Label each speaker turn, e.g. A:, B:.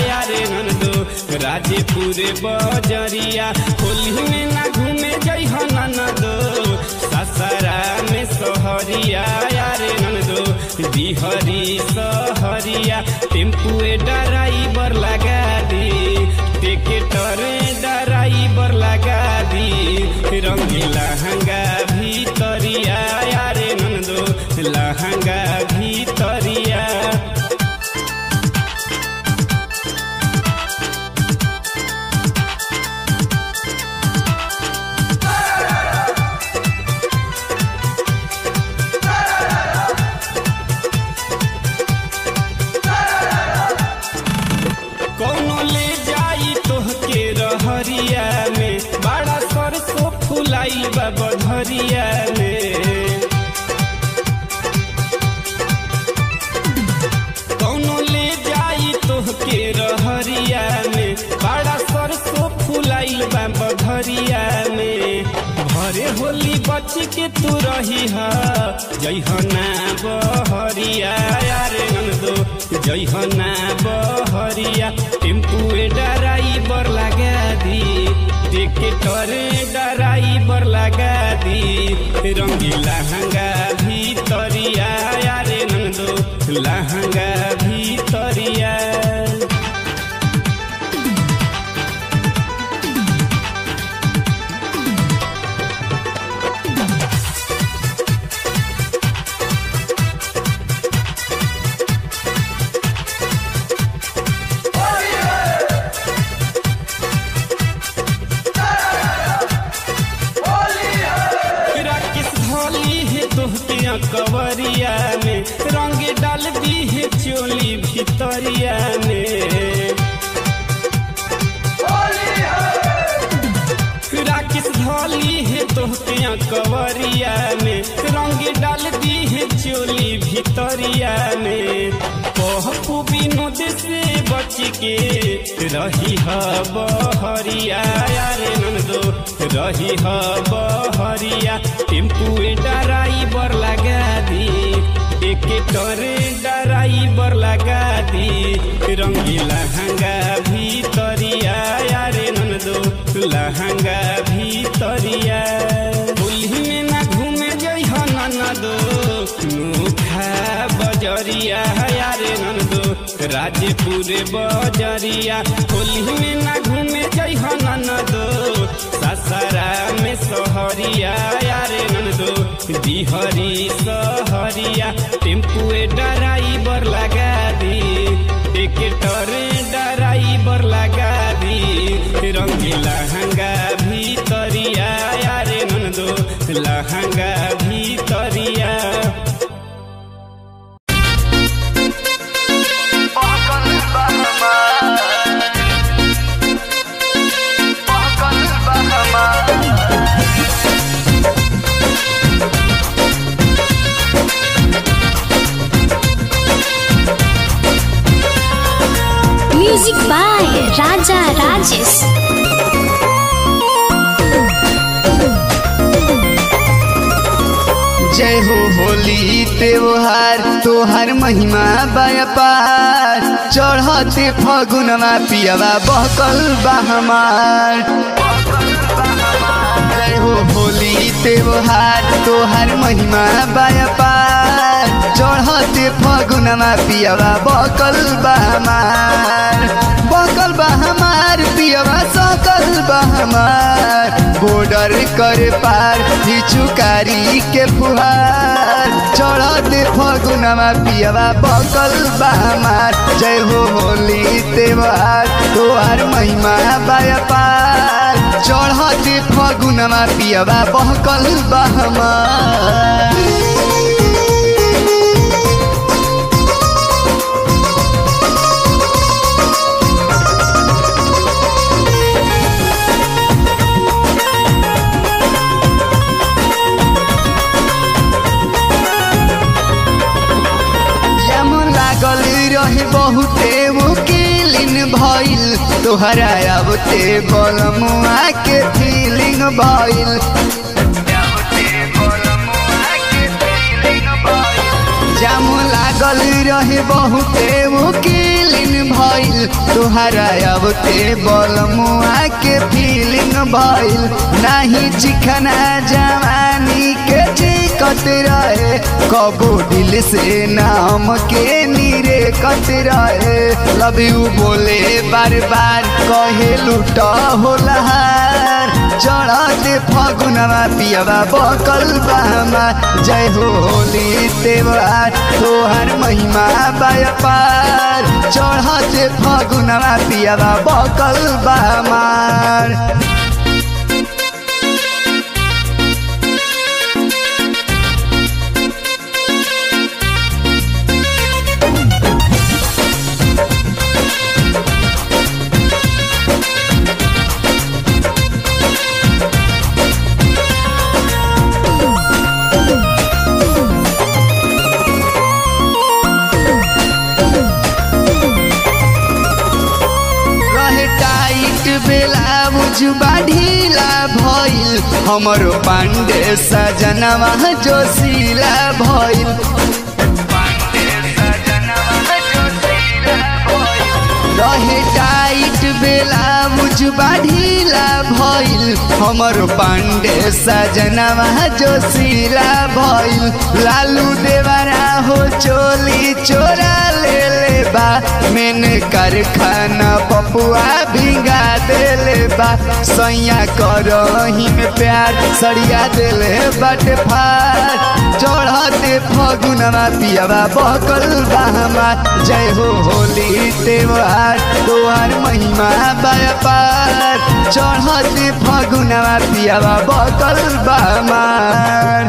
A: सहरिया यारे नंदो राजेपुर बजरिया होली में ना घूमे जई हो ननदो ससरा में सहरिया यारे नंदो बिहरी सहरिया टेम्पुए ड्राइवर लगा दी टिकटर ड्राइवर लगा दी रंगीला फुलाई बा बधरिया में कौनो ले जाई तोहके रहरिया में बड़ा सरसों फुलाइल बा बधरिया में भरे होली बच के तू रही ह। जइहना बहरिया। यारे नंदो जइहना बहरिया। टेम्पुए ड्राइवर लगा दी। टिकटर ड्राइवर लगा दी रंगीला लहंगा भीतरिया तोहके कवरिया में रंग डाल दी है चोली भीतरिया में राकेश धोली है तोहके कवरिया में रंग डाल दी है चोली भितरिया में पहपू विनोद से बच के रही ह बहरिया, यारे नंदो, रही ह बहरिया। टेम्पुए ड्राइवर लगा दी, एक टरे ड्राइवर लगा दी। रंगीला लहंगा भीतरिया, यारे नंदो, लहंगा भीतरिया। होली में ना घूमे जई ह ननदो मुखा बजरिया राजेपुर बजरिया, होली में ना घूमे जई ह ननदो। ससरा में सहरिया, यारे नंदो बिहरी सहरिया टेम्पुए ड्राइवर लगा दी। टिकटर ड्राइवर लगा दी। रंगीला लहंगा
B: बाय राजा राजेश
C: जय हो होली त्योहार तोहर महिमा बयपार चढ़ते फगुनमा पियवा बहकल बा हमार। जय हो होली त्योहार तोहर महिमा बयपार चढ़ते फगुनमा पियवा बहकल बा हमार बॉर्डर कर पार हिचुकारी के फुहार चढ़ते फगुनमा पियवा बकल बा हमार जय हो होली त्योहार तोहार महिमा बापार चढ़ते फगुनमा पियवा बहकल बा रहे बहुते मुकिलिन भइल, तोहरा आवते बलमुआ के फीलिंग भइल। जाम रहे बहुते मुकिलिन भइल, तुहरा अब बलमुआ के फीलिंग भइल। नाही चिखना जवानी के चिकत रहे कबो दिल से नाम के नीरे कत रहे लव यू बोले, बार बार कहे, लुट होलहार चढ़ते फगुनवा पियवा बकल बामा जय होली तेवार तोहर महिमा बापार चढ़ते फगुनवा पियवा बकल बामार हमरो पांडे सजनवा जोशीला भइल। रहे टाइट बेला बुझबा ढीला भइल हमरो पांडे सजनवा जोशीला भइल लालू देवरा हो चोली चोरा ले ले बा। मेन कारखाना पपुआ भिंगा देले बा। सैया करही में प्यार सरिया देले बट फार। चढ़ते फगुनवा पियावा बकल बामा जय हो होली त्योहार तोहार महिमा बापार चढ़ते फगुनवा पियावा बकल बामार